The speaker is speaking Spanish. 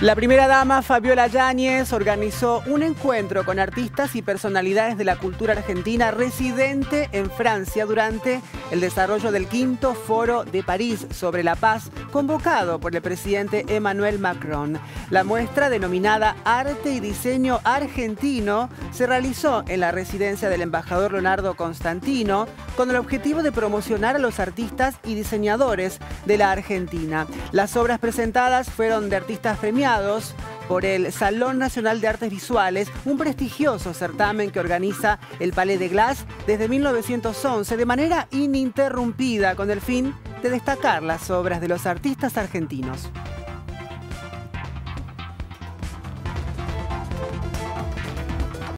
La primera dama, Fabiola Yáñez, organizó un encuentro con artistas y personalidades de la cultura argentina residente en Francia durante el desarrollo del quinto foro de París sobre la paz, convocado por el presidente Emmanuel Macron. La muestra, denominada Arte y Diseño Argentino, se realizó en la residencia del embajador Leonardo Constantino con el objetivo de promocionar a los artistas y diseñadores de la Argentina. Las obras presentadas fueron de artistas por el Salón Nacional de Artes Visuales, un prestigioso certamen que organiza el Palais de Glass desde 1911 de manera ininterrumpida con el fin de destacar las obras de los artistas argentinos.